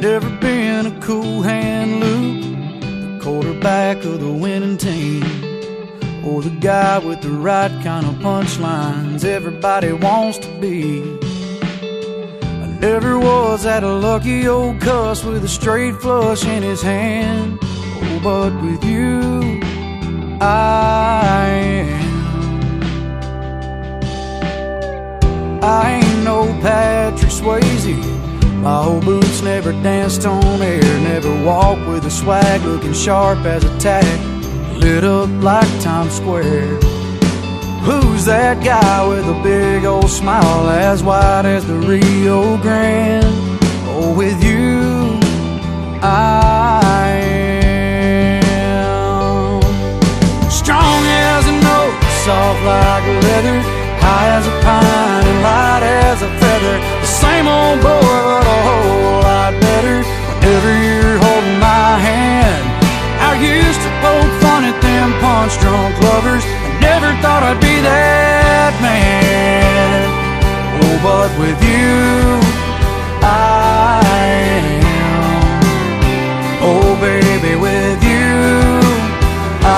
never been a cool hand Luke, the quarterback of the winning team, or the guy with the right kind of punchlines everybody wants to be. I never was that lucky old cuss with a straight flush in his hand. Oh, but with you, I am. I ain't no Swayze. My old boots never danced on air, never walked with a swag looking sharp as a tack, lit up like Times Square. Who's that guy with a big old smile as wide as the Rio Grande? Oh, with you, I am strong as an oak, soft like leather, high as a pine and light as a feather. The same old boy, thought I'd be that man. Oh, but with you, I am. Oh, baby, with you, I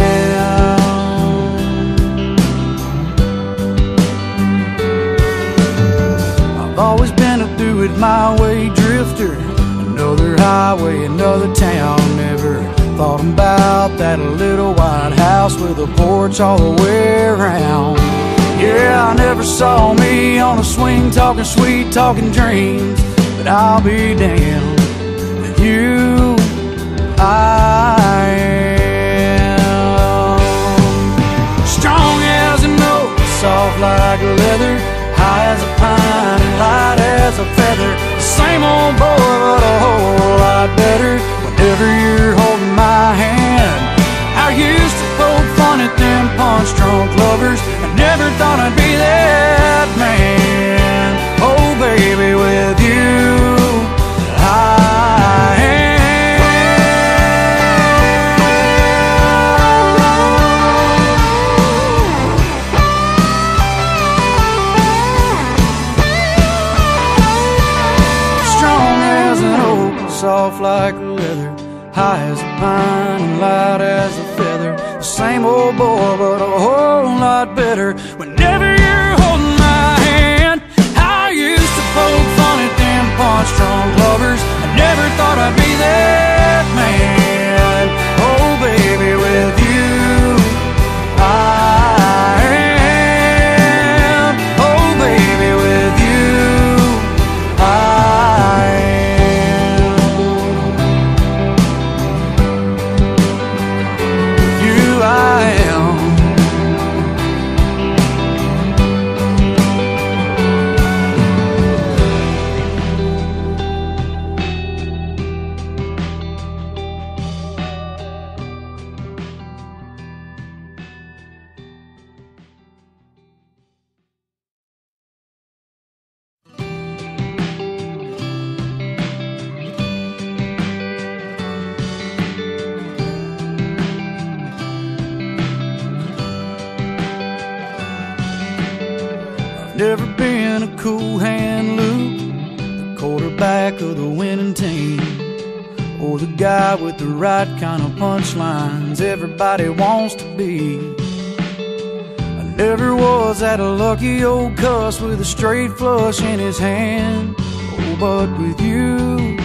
am. I've always been a do it my way drifter. Another highway, another town. Thought about that little white house with a porch all the way around. Yeah, I never saw me on a swing talking sweet, talking dreams. But I'll be damned with you. I am strong as an oak, soft like leather, high as a pine light as a feather. Same old boy, but a whole lot better. Whenever you're holding thought I'd be that man. Oh, baby, with you, I am. Strong as an oak, soft like leather, high as a pine light as a feather. The same old boy, but a whole lot better. I've never been a cool hand Luke, the quarterback of the winning team, or the guy with the right kind of punchlines everybody wants to be. I never was that lucky old cuss with a straight flush in his hand. Oh, but with you,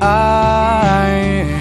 I